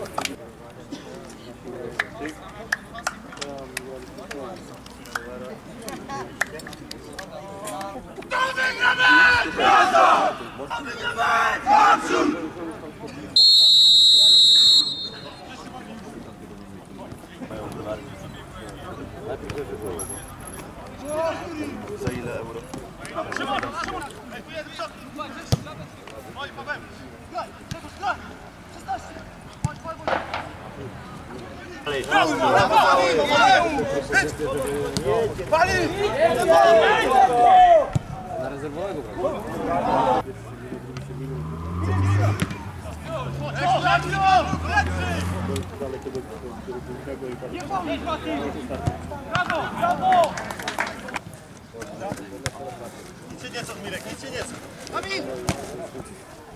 Thank you. Nic się nie co, Mirek, nic się nie co.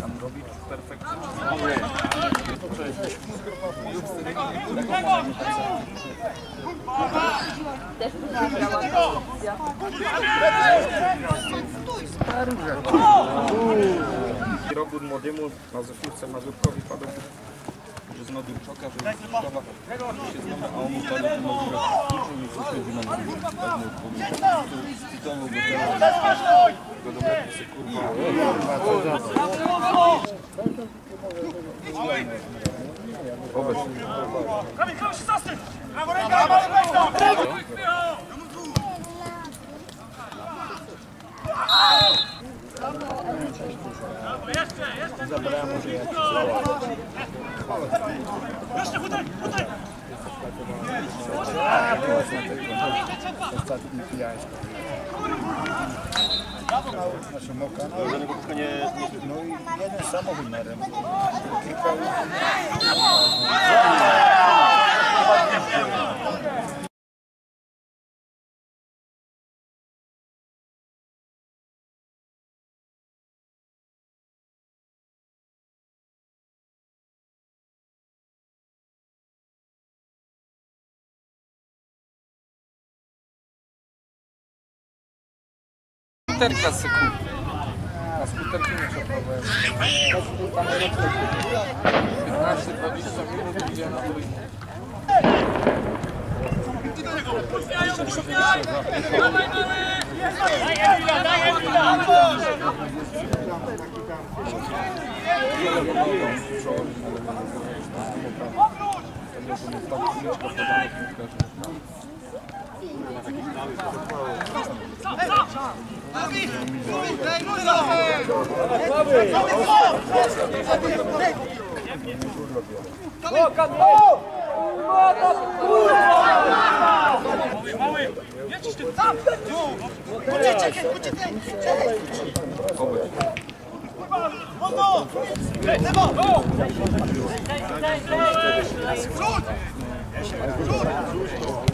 Tam robi perfekcyjnie. Robór młodemu na zeszłówce Mazurkowi padł że z nogi czoka, że jest szkoła, się znamy, a on mu padł to nogi niczym nie wrócił w nogi. Tytonu, bo teraz go dobra pisy, kurwa. Obecnie. Nasze moka. No, żadnego tylko nie. No i jeden samochód na ręce. Skuterka se kupi. Na skuterki nie trzeba próbować. 15-20 minut idzie na Lewo! Wróć! Wróć!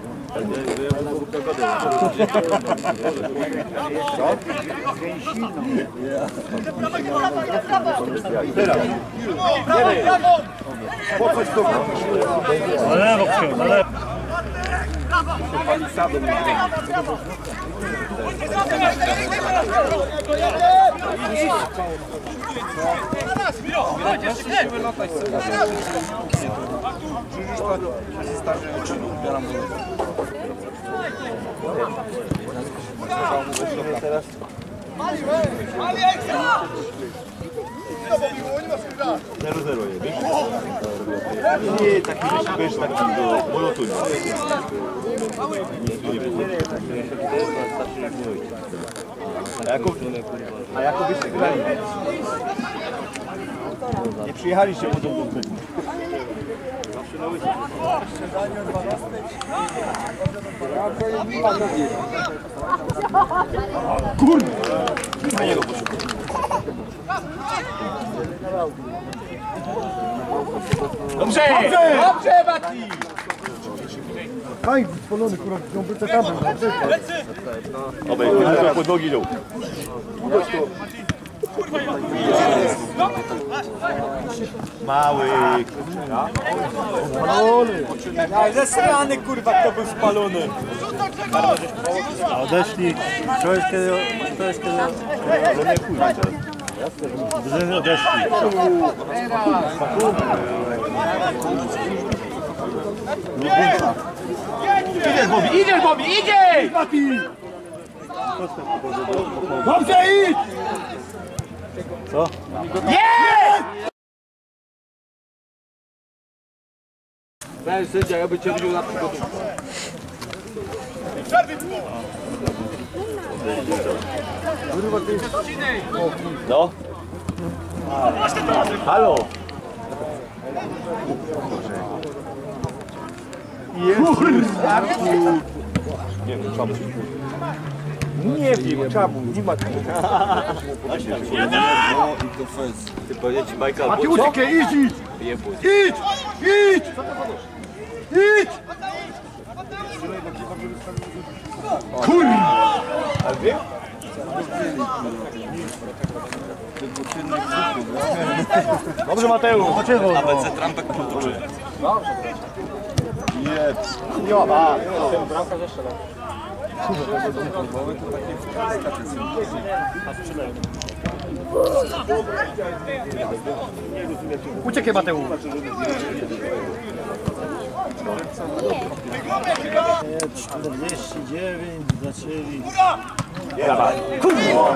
Na lewo, ksiądz, na lewo. Brawo! Taki wiesz, taki do monotonii. Nie, nie, nie. A jako, a jako byście grali? Nie przyjechaliście po tą dupę. Dobrze! Dobrze, Mati! Kaj, spalony, kurwa, ją wrócę tam. Obej, ale pod nogi idą. Mały. Zesrany kurwa, kto był spalony. Odeszli, to jest kiedy, to jest kiedy, To nie kurwa teraz. że odeszli. Idziesz, Bobby, idziesz, Bobby, idziesz! Dobrze, idź! Co? Jest! Weź sędzia, ja by cię wziął na przygotówkę. No. Halo. Kurwa! Nie wiem, czemu. Nie wiem, czemu. Nie ma Ty powiedzieć Michael, Mati, uciekaj, idź, idź! Idź! Idź! Idź! Kurwa! A wie? Dobrze Mateusz. Dlaczego? ABC trampek kluczy. Nie. Nie ma. Uciekaj, Mateusz! Czterdzieści dziewięć zaczęli. Kurwa,